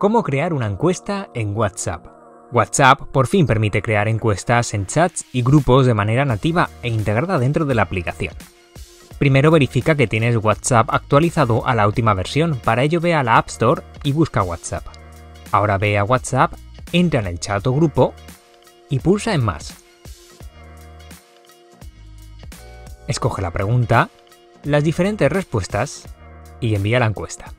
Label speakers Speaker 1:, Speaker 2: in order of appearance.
Speaker 1: ¿Cómo crear una encuesta en WhatsApp? WhatsApp por fin permite crear encuestas en chats y grupos de manera nativa e integrada dentro de la aplicación. Primero verifica que tienes WhatsApp actualizado a la última versión, para ello ve a la App Store y busca WhatsApp. Ahora ve a WhatsApp, entra en el chat o grupo y pulsa en más. Escoge la pregunta, las diferentes respuestas y envía la encuesta.